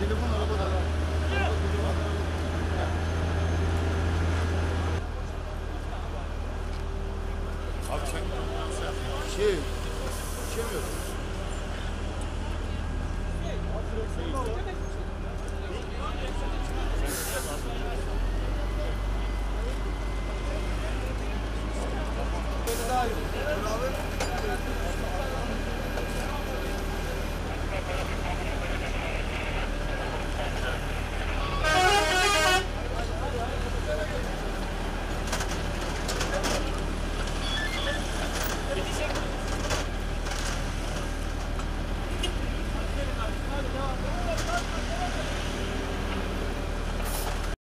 Telefon arabada. Abi sen şey içemiyorum.